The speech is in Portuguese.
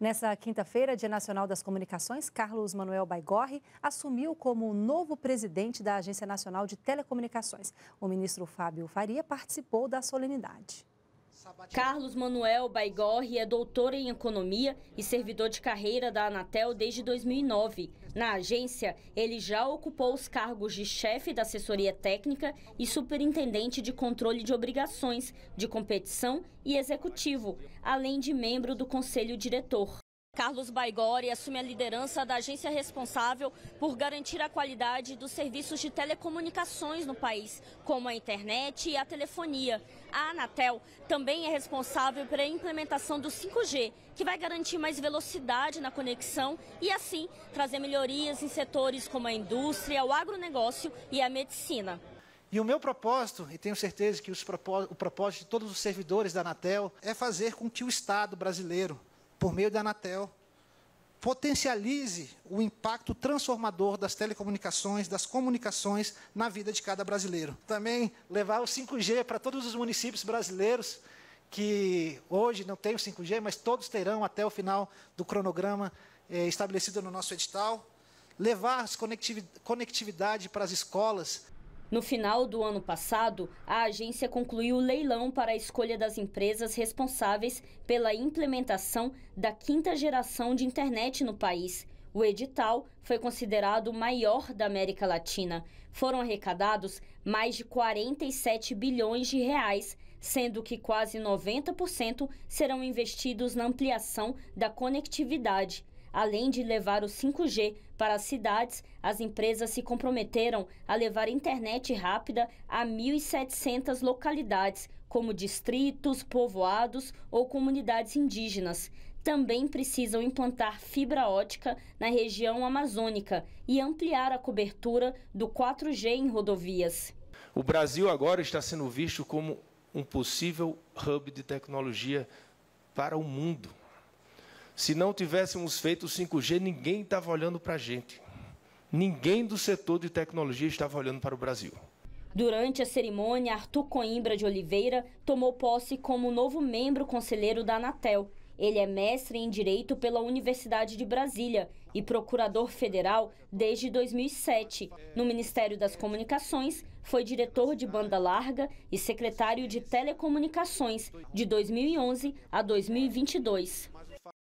Nessa quinta-feira, Dia Nacional das Comunicações, Carlos Manuel Baigorre assumiu como novo presidente da Agência Nacional de Telecomunicações. O ministro Fábio Faria participou da solenidade. Carlos Manuel Baigorre é doutor em economia e servidor de carreira da Anatel desde 2009. Na agência, ele já ocupou os cargos de chefe da assessoria técnica e superintendente de controle de obrigações, de competição e executivo, além de membro do conselho diretor. Carlos Baigori assume a liderança da agência responsável por garantir a qualidade dos serviços de telecomunicações no país, como a internet e a telefonia. A Anatel também é responsável pela implementação do 5G, que vai garantir mais velocidade na conexão e, assim, trazer melhorias em setores como a indústria, o agronegócio e a medicina. E o meu propósito, e tenho certeza que o propósito de todos os servidores da Anatel, é fazer com que o Estado brasileiro por meio da Anatel, potencialize o impacto transformador das telecomunicações, das comunicações na vida de cada brasileiro. Também levar o 5G para todos os municípios brasileiros que hoje não têm o 5G, mas todos terão até o final do cronograma eh, estabelecido no nosso edital. Levar conectividade para as escolas, no final do ano passado, a agência concluiu o leilão para a escolha das empresas responsáveis pela implementação da quinta geração de internet no país. O edital foi considerado o maior da América Latina. Foram arrecadados mais de 47 bilhões de reais, sendo que quase 90% serão investidos na ampliação da conectividade Além de levar o 5G para as cidades, as empresas se comprometeram a levar internet rápida a 1.700 localidades, como distritos, povoados ou comunidades indígenas. Também precisam implantar fibra ótica na região amazônica e ampliar a cobertura do 4G em rodovias. O Brasil agora está sendo visto como um possível hub de tecnologia para o mundo. Se não tivéssemos feito o 5G, ninguém estava olhando para a gente. Ninguém do setor de tecnologia estava olhando para o Brasil. Durante a cerimônia, Arthur Coimbra de Oliveira tomou posse como novo membro conselheiro da Anatel. Ele é mestre em Direito pela Universidade de Brasília e procurador federal desde 2007. No Ministério das Comunicações, foi diretor de banda larga e secretário de Telecomunicações de 2011 a 2022.